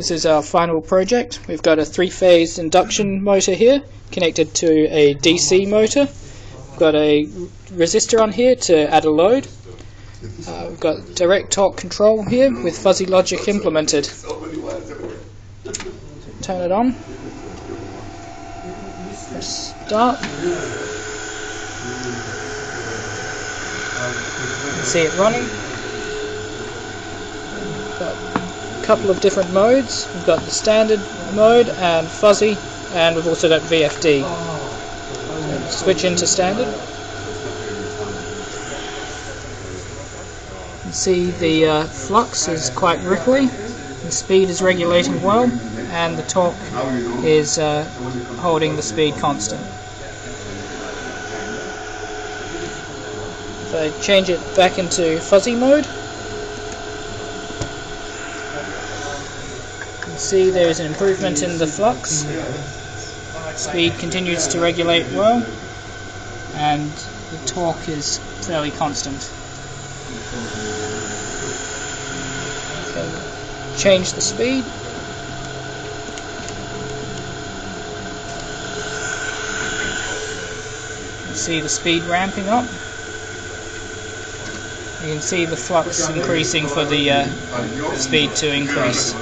This is our final project. We've got a three-phase induction motor here connected to a DC motor. We've got a resistor on here to add a load. Uh, we've got direct torque control here with fuzzy logic implemented. Turn it on. Press start. See it running. Got couple of different modes. We've got the standard mode and fuzzy, and we've also got VFD. So switch into standard. You can see the uh, flux is quite ripply, the speed is regulating well, and the torque is uh, holding the speed constant. If I change it back into fuzzy mode, you can see there is an improvement in the flux. Speed continues to regulate well, and the torque is fairly constant. Okay, change the speed. You see the speed ramping up. You can see the flux increasing for the uh, speed to increase.